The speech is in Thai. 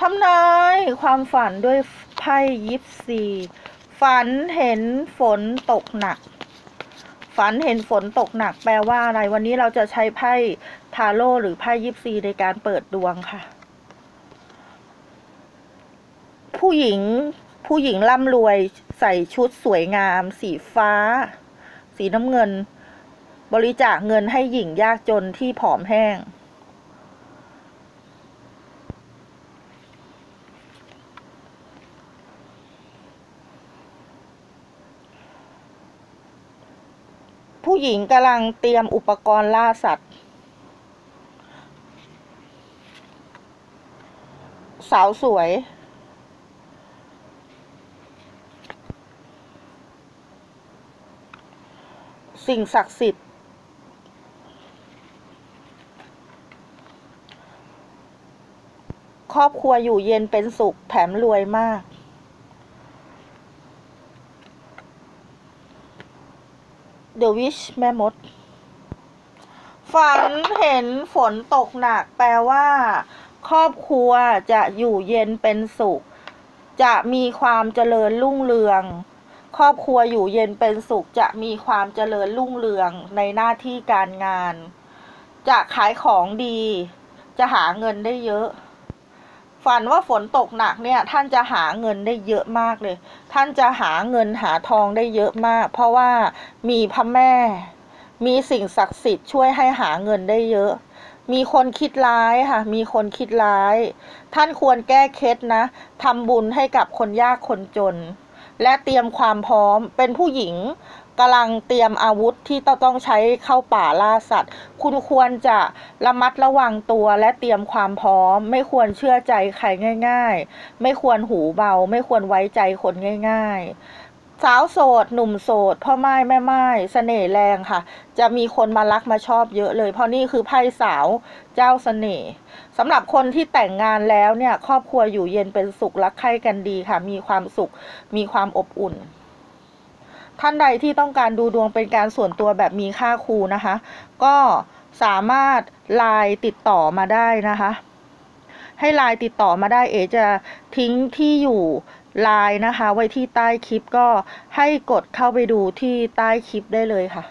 ทำนายความฝันด้วยไพ่ยิปซีฝันเห็นฝนตกหนัก ฝันเห็นฝนตกหนัก แปลว่าอะไร วันนี้เราจะใช้ไพ่ทาโร่หรือไพ่ยิปซีในการเปิดดวงค่ะ ผู้หญิงผู้หญิงร่ำรวยใส่ชุดสวยงาม สีฟ้า สีน้ำเงิน บริจาคเงินให้หญิงยากจนที่ผอมแห้ง ผู้หญิงกำลังเตรียมอุปกรณ์ล่าสัตว์ สาวสวย สิ่งศักดิ์สิทธิ์ ครอบครัวอยู่เย็นเป็นสุขแถมรวยมาก The Wish แม่มด ฝันเห็นฝนตกหนัก แปลว่า ครอบครัวจะอยู่เย็นเป็นสุข จะมีความเจริญรุ่งเรือง ครอบครัวอยู่เย็นเป็นสุข จะมีความเจริญรุ่งเรืองในหน้าที่การงาน จะขายของดี จะหาเงินได้เยอะ ฝันว่าฝนตกหนักเนี่ยท่านจะหาเงินได้เยอะมากเลย ท่านจะหาเงินหาทองได้เยอะมาก เพราะว่ามีพระแม่ มีสิ่งศักดิ์สิทธิ์ช่วยให้หาเงินได้เยอะ มีคนคิดร้ายค่ะ มีคนคิดร้าย ท่านควรแก้เคล็ดนะทำบุญให้กับคนยากคนจน และเตรียมความพร้อมเป็นผู้หญิง กำลังเตรียมอาวุธที่ต้องใช้เข้าป่าล่าสัตว์ คุณควรจะระมัดระวังตัวและเตรียมความพร้อม ไม่ควรเชื่อใจใครง่าย ๆ ไม่ควรหูเบา ไม่ควรไว้ใจคนง่าย ๆสาวโสด หนุ่มโสด พ่อไม้แม่ไม้เสน่ห์แรงค่ะ จะมีคนมารักมาชอบเยอะเลย เพราะนี่คือไพ่สาวเจ้าเสน่ห์สำหรับคนที่แต่งงานแล้วเนี่ย ครอบครัวอยู่เย็นเป็นสุขรักใคร่กันดีค่ะ มีความสุข มีความอบอุ่น ท่านใดที่ต้องการดูดวงเป็นการส่วนตัวแบบมีค่าครูนะคะ ก็สามารถไลน์ติดต่อมาได้นะคะ ให้ไลน์ติดต่อมาได้เอจะทิ้งที่อยู่ไลน์นะคะ ไว้ที่ใต้คลิปก็ให้กดเข้าไปดูที่ใต้คลิปได้เลยค่ะ